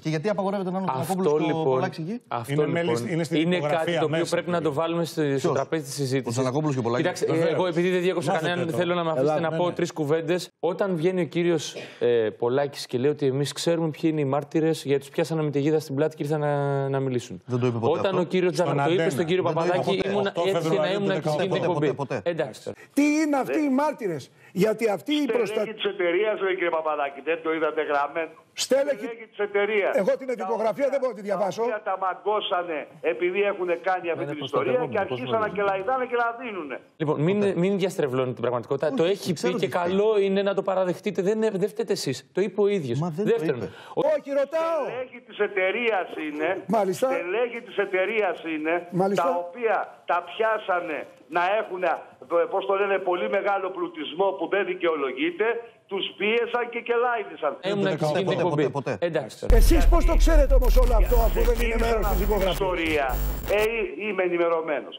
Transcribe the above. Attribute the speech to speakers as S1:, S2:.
S1: Και γιατί απαγορεύεται να είναι ο
S2: Αυτό
S1: Κωνσταντινόπουλο στο
S2: λοιπόν,
S1: Πολάκη εκεί;
S2: αυτό,
S3: Είναι
S2: λοιπόν,
S3: μέλη- είναι στη
S2: είναι
S3: δικογραφία
S2: κάτι το οποίο
S3: μέσα,
S2: πρέπει να το
S3: κύριε.
S2: βάλουμε στο, στο
S1: Ποιος;
S2: τραπέζι της συζήτησης.
S1: Ο Τσαλακόπουλος και ο Πολάκης.
S2: Κοιτάξτε,
S3: Βεβαίως.
S2: εγώ επειδή δεν διέκοψα
S3: Μάθετε
S2: κανέναν,
S3: το.
S2: θέλω να με αφήσετε
S4: Ελάτε,
S2: να
S4: ναι,
S2: πω
S4: ναι.
S2: τρεις κουβέντες. Όταν βγαίνει ο κύριος ε, Πολάκης και λέει ότι εμείς ξέρουμε ποιοι είναι οι μάρτυρες γιατί τους πιάσανε με τη γίδα στην πλάτη και ήρθαν να, να μιλήσουν.
S1: Δεν το είπε ποτέ
S2: Όταν
S1: αυτό.
S2: ο κύριος Τζάνα το είπε
S3: Αντένα.
S2: στον κύριο
S1: Δεν το είπε
S2: Παπαδάκη,
S1: ποτέ.
S2: ήμουν
S3: 8
S2: έτυχε να
S3: Φεβρουαρίου
S2: ήμουν
S3: του
S2: και στην
S3: 18.
S2: εκπομπή.
S1: Ποτέ, ποτέ.
S2: Εντάξει.
S4: Τι είναι αυτοί οι μάρτυρες; Γιατί αυτοί οι
S5: Στελέχη
S4: προστα...
S5: της εταιρείας, κύριε Παπαδάκη, δεν το είδατε γραμμένο.
S4: Στέλεχη.
S5: Στελέχη της εταιρείας.
S4: Εγώ την δικογραφία δεν μπορώ να τη διαβάσω.
S5: Τα οποία τα μαγκώσανε επειδή έχουν κάνει αυτή
S2: είναι
S5: την
S2: πώς
S5: ιστορία
S2: το
S5: και
S2: πώς
S5: αρχίσαν να
S2: το
S5: κελαϊδάνε και να δίνουν.
S2: Λοιπόν, μην, μην διαστρεβλώνει την πραγματικότητα. το έχει
S1: ξέρω
S2: πει
S1: τι
S2: και
S1: φταίει.
S2: καλό είναι να το παραδεχτείτε. Δεν, δεν φταίτε εσείς. Το είπε ο ίδιος.
S1: Μα δεν το
S2: Δεύτερον,
S1: είπε.
S2: ο-
S4: Όχι, ρωτάω.
S5: Στελέχη της εταιρείας είναι.
S4: Μάλιστα.
S5: Στελέχη της εταιρείας είναι.
S4: Μάλιστα.
S5: Τα οποία τα πιάσανε να έχουν, πώ το λένε, πολύ μεγάλο πλουτισμό που δεν δικαιολογείται. Τους πίεσαν και κελάιδησαν.
S2: ήμουν και στην
S1: ποτέ,
S2: εκπομπή.
S1: ποτέ, ποτέ.
S2: Εντάξει.
S4: Εσείς πώς το ξέρετε όμως όλο αυτό αφού δεν είναι
S5: Ξεκίνησαν
S4: μέρος της
S5: αυτή την
S4: δικογραφίας.
S5: ιστορία. Ε, είμαι ενημερωμένος.